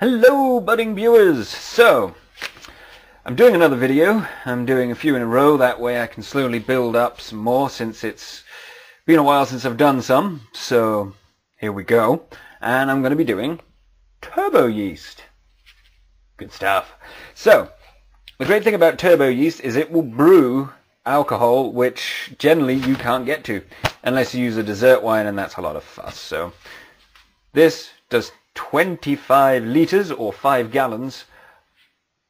Hello budding viewers! So, I'm doing another video. I'm doing a few in a row, that way I can slowly build up some more since it's been a while since I've done some. So, here we go. And I'm going to be doing turbo yeast. Good stuff. So, the great thing about turbo yeast is it will brew alcohol which generally you can't get to unless you use a dessert wine and that's a lot of fuss. So, this does 25 litres or 5 gallons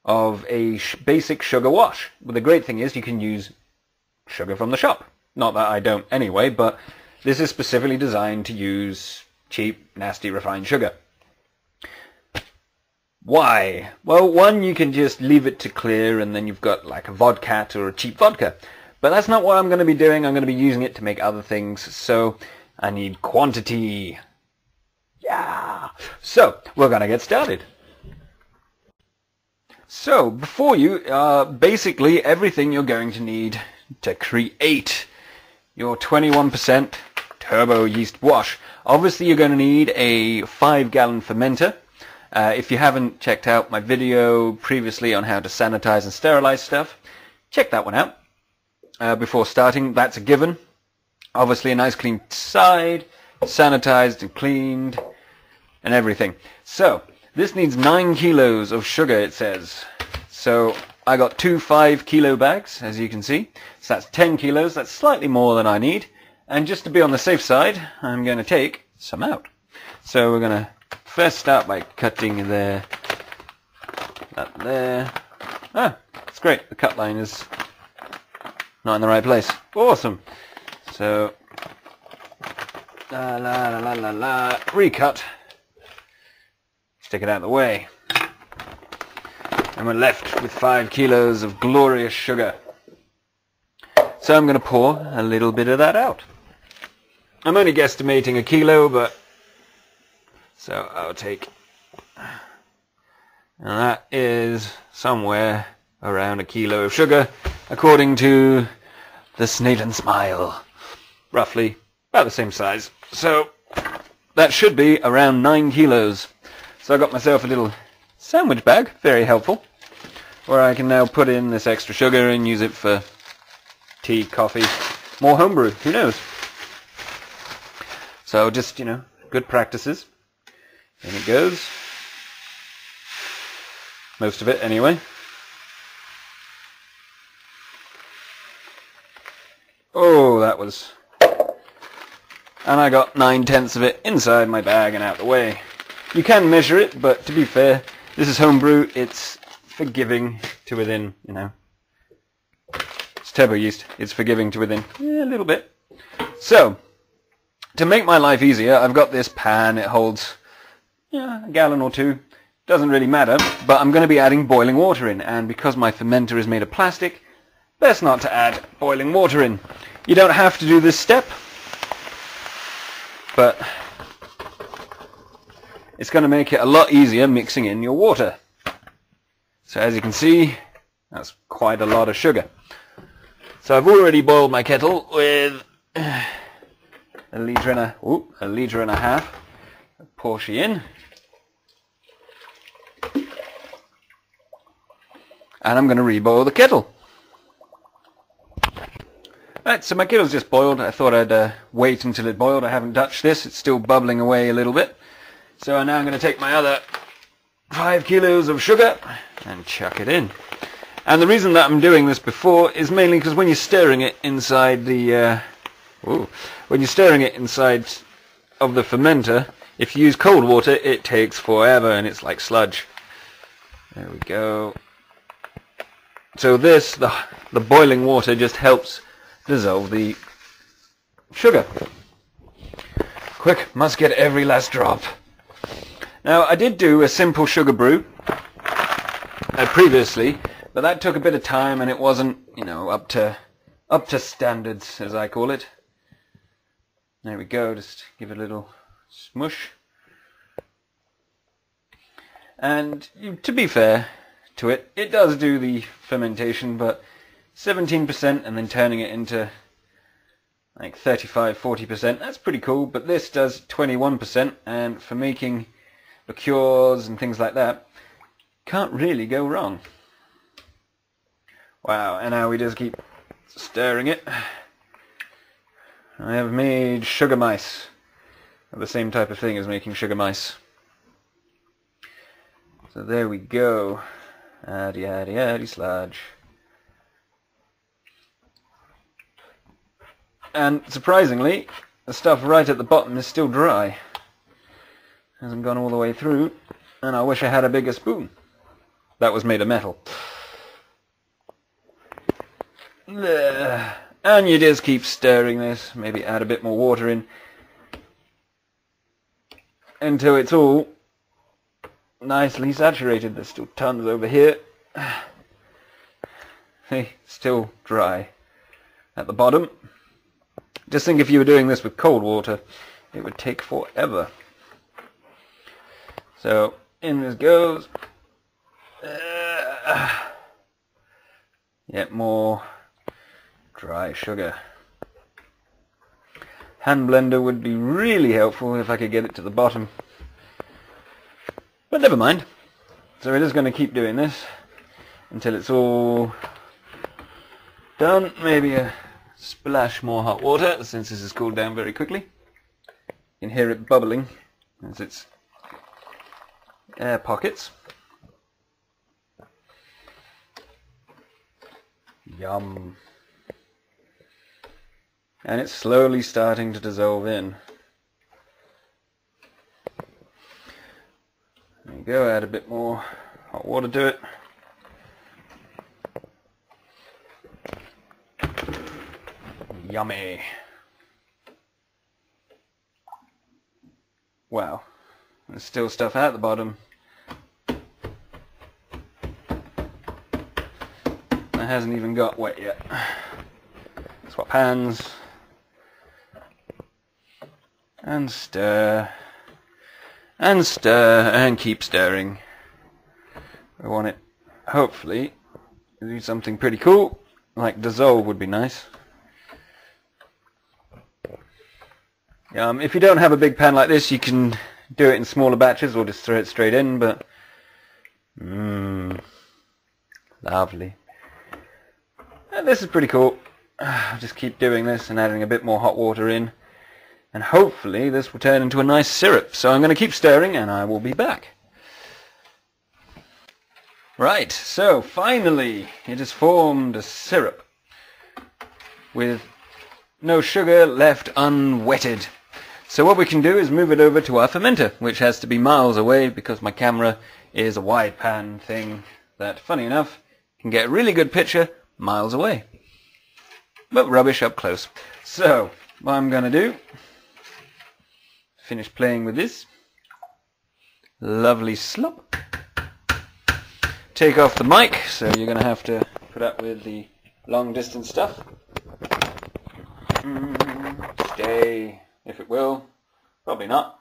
of a sh basic sugar wash. But the great thing is you can use sugar from the shop. Not that I don't anyway, but this is specifically designed to use cheap, nasty, refined sugar. Why? Well, one, you can just leave it to clear and then you've got like a vodka or a cheap vodka. But that's not what I'm going to be doing. I'm going to be using it to make other things. So I need quantity. Yeah. So we're going to get started. So before you, uh, basically everything you're going to need to create your 21% turbo yeast wash. Obviously you're going to need a 5 gallon fermenter. Uh, if you haven't checked out my video previously on how to sanitize and sterilize stuff, check that one out. Uh, before starting, that's a given. Obviously a nice clean side, sanitized and cleaned, and everything. So, this needs 9 kilos of sugar, it says. So, I got two 5 kilo bags, as you can see. So that's 10 kilos, that's slightly more than I need. And just to be on the safe side, I'm going to take some out. So we're going to first start by cutting there, that there. Ah, it's great. The cut line is not in the right place. Awesome. So, la la la la la la, recut. Stick it out of the way. And we're left with five kilos of glorious sugar. So I'm going to pour a little bit of that out. I'm only guesstimating a kilo, but so I'll take, and that is somewhere around a kilo of sugar, according to the Snaden Smile. Roughly about the same size. So that should be around nine kilos. So I got myself a little sandwich bag, very helpful, where I can now put in this extra sugar and use it for tea, coffee, more homebrew, who knows. So just, you know, good practices. In it goes. Most of it, anyway. Oh, that was... And I got nine-tenths of it inside my bag and out the way. You can measure it, but to be fair, this is homebrew. It's forgiving to within, you know. It's turbo yeast. It's forgiving to within yeah, a little bit. So, to make my life easier, I've got this pan. It holds yeah, a gallon or two. Doesn't really matter, but I'm going to be adding boiling water in, and because my fermenter is made of plastic, best not to add boiling water in. You don't have to do this step, but it's going to make it a lot easier mixing in your water. So as you can see, that's quite a lot of sugar. So I've already boiled my kettle with a litre and a, ooh, a litre and a half. Pour she in. and I'm going to reboil the kettle. Right, so my kettle's just boiled. I thought I'd uh, wait until it boiled. I haven't touched this. It's still bubbling away a little bit. So now I'm going to take my other five kilos of sugar and chuck it in. And the reason that I'm doing this before is mainly because when you're stirring it inside the, uh, ooh, when you're stirring it inside of the fermenter, if you use cold water, it takes forever and it's like sludge. There we go. So this, the, the boiling water just helps dissolve the sugar. Quick, must get every last drop. Now, I did do a simple sugar brew uh, previously, but that took a bit of time and it wasn't, you know, up to up to standards, as I call it. There we go, just give it a little smush. And to be fair, to it. It does do the fermentation, but 17% and then turning it into like 35, 40%, that's pretty cool, but this does 21%, and for making liqueurs and things like that, can't really go wrong. Wow, and now we just keep stirring it. I have made sugar mice. The same type of thing as making sugar mice. So there we go. Addy, addy, addy, sludge. And surprisingly, the stuff right at the bottom is still dry. Hasn't gone all the way through. And I wish I had a bigger spoon. That was made of metal. And you just keep stirring this. Maybe add a bit more water in. Until it's all nicely saturated. There's still tons over here. See, still dry at the bottom. Just think if you were doing this with cold water, it would take forever. So, in this goes. Uh, yet more dry sugar. Hand blender would be really helpful if I could get it to the bottom. But never mind. So we're just going to keep doing this until it's all done. Maybe a splash more hot water since this has cooled down very quickly. You can hear it bubbling as it's air pockets. Yum. And it's slowly starting to dissolve in. There you go, add a bit more hot water to it. Yummy. Wow. There's still stuff at the bottom. That hasn't even got wet yet. Swap hands. And stir. And stir. And keep stirring. I want it, hopefully, to do something pretty cool. Like dissolve would be nice. Um, if you don't have a big pan like this, you can do it in smaller batches or just throw it straight in, but... Mmm. Lovely. And this is pretty cool. I'll just keep doing this and adding a bit more hot water in. And hopefully this will turn into a nice syrup. So I'm going to keep stirring and I will be back. Right, so finally it has formed a syrup with no sugar left unwetted. So what we can do is move it over to our fermenter, which has to be miles away because my camera is a wide pan thing that, funny enough, can get a really good picture miles away. But rubbish up close. So, what I'm going to do, finish playing with this. Lovely slop. Take off the mic, so you're going to have to put up with the long distance stuff. Mm, stay if it will. Probably not.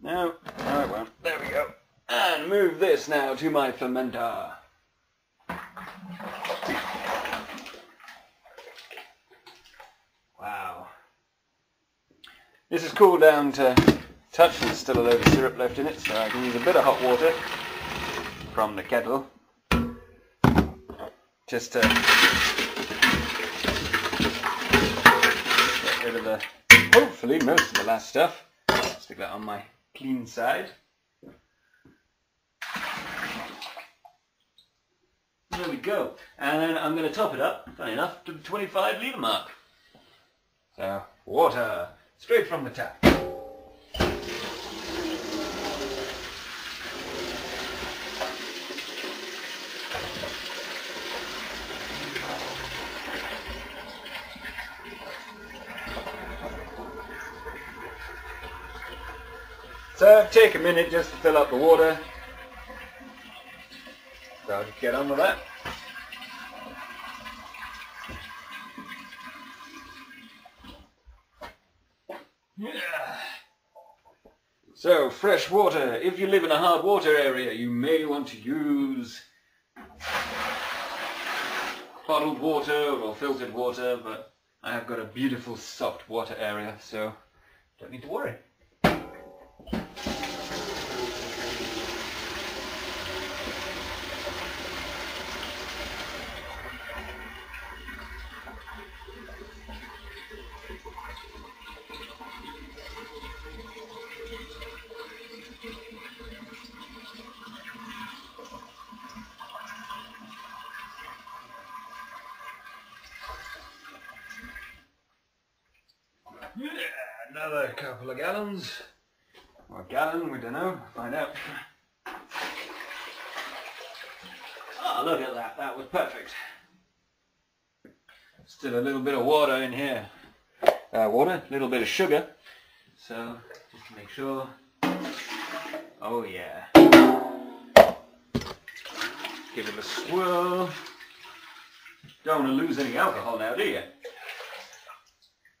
No, no it won't. There we go. And move this now to my fermenter. Wow. This is cooled down to touch. There's still a load of syrup left in it, so I can use a bit of hot water from the kettle just to hopefully, most of the last stuff. Stick that on my clean side. There we go. And then I'm going to top it up, funny enough, to the 25 litre mark. So, water, straight from the tap. So take a minute just to fill up the water. So I'll just get on with that. So, fresh water. If you live in a hard water area, you may want to use bottled water or filtered water, but I have got a beautiful soft water area, so don't need to worry. Another couple of gallons. Or a gallon, we don't know. Find out. Oh, look at that. That was perfect. Still a little bit of water in here. Uh, water, a little bit of sugar. So, just to make sure. Oh yeah. Give it a swirl. Don't want to lose any alcohol now, do you?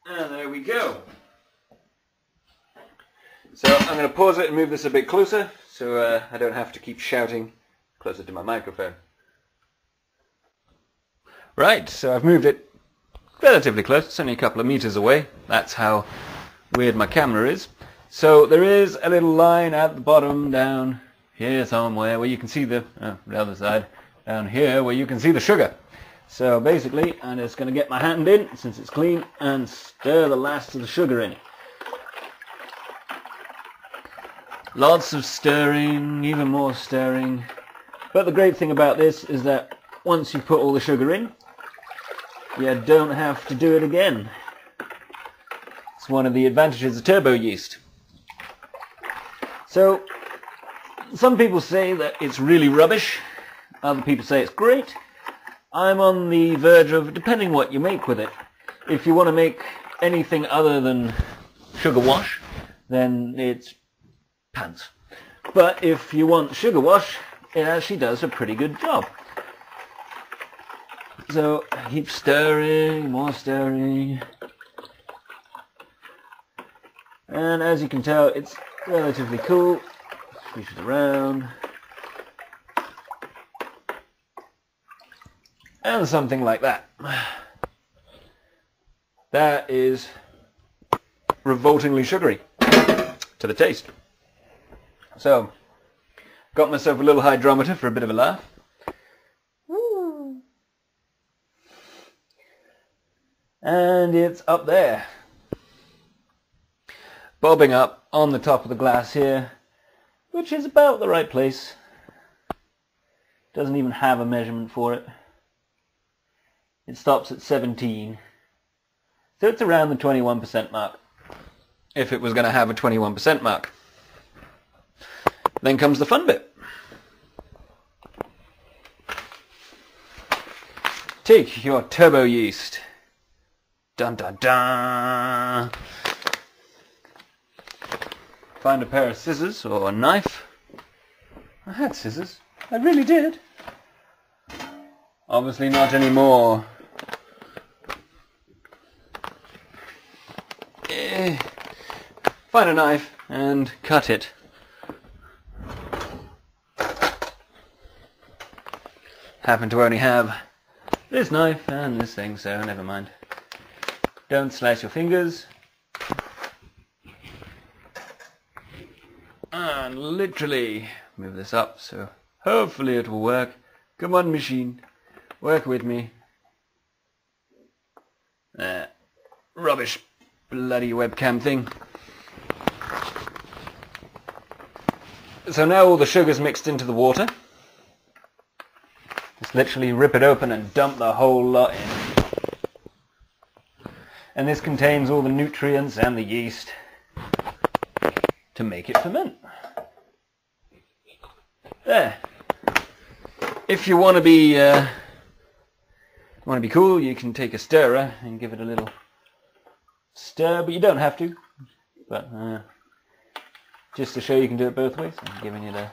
And there we go. So I'm going to pause it and move this a bit closer so uh, I don't have to keep shouting closer to my microphone. Right, so I've moved it relatively close. It's only a couple of meters away. That's how weird my camera is. So there is a little line at the bottom down here somewhere where you can see the, oh, the other side, down here where you can see the sugar. So basically, I'm just going to get my hand in, since it's clean, and stir the last of the sugar in. Lots of stirring, even more stirring. But the great thing about this is that once you put all the sugar in, you don't have to do it again. It's one of the advantages of turbo yeast. So, some people say that it's really rubbish. Other people say it's great. I'm on the verge of, depending what you make with it. If you want to make anything other than sugar wash, then it's pants. But if you want sugar wash, it actually does a pretty good job. So keep stirring, more stirring. And as you can tell, it's relatively cool. Squish it around. And something like that. That is revoltingly sugary to the taste. So, got myself a little hydrometer for a bit of a laugh. And it's up there. Bobbing up on the top of the glass here, which is about the right place. Doesn't even have a measurement for it. It stops at 17. So it's around the 21% mark. If it was going to have a 21% mark. Then comes the fun bit. Take your turbo yeast. Dun dun dun. Find a pair of scissors or a knife. I had scissors. I really did. Obviously not anymore. Eh. Find a knife and cut it. Happen to only have this knife and this thing, so never mind. Don't slice your fingers. And literally move this up, so hopefully it will work. Come on, machine. Work with me. Uh, rubbish bloody webcam thing. So now all the sugar's mixed into the water. Just literally rip it open and dump the whole lot in and this contains all the nutrients and the yeast to make it ferment. There. If you want to be uh, want to be cool, you can take a stirrer and give it a little stir, but you don't have to. But uh, just to show you can do it both ways, I'm giving a,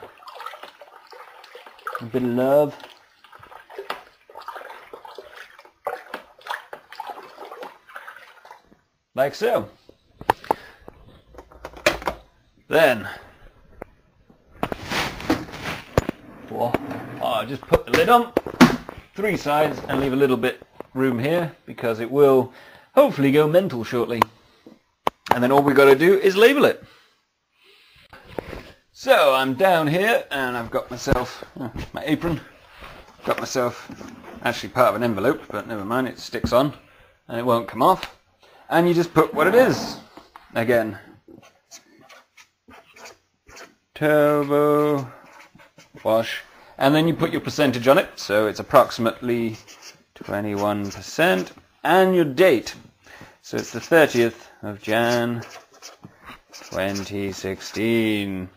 a bit of love. Like so. Then, well, oh, I'll just put the lid on, three sides, and leave a little bit room here because it will hopefully go mental shortly. And then all we've got to do is label it. So I'm down here and I've got myself oh, my apron. Got myself actually part of an envelope, but never mind, it sticks on and it won't come off and you just put what it is. Again, turbo wash, and then you put your percentage on it, so it's approximately 21%, and your date. So it's the 30th of Jan 2016.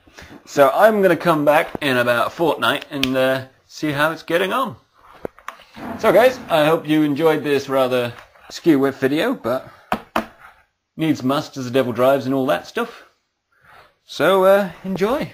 So I'm going to come back in about a fortnight and uh, see how it's getting on. So guys, I hope you enjoyed this rather skew whip video, but needs must as the devil drives and all that stuff. So uh, enjoy.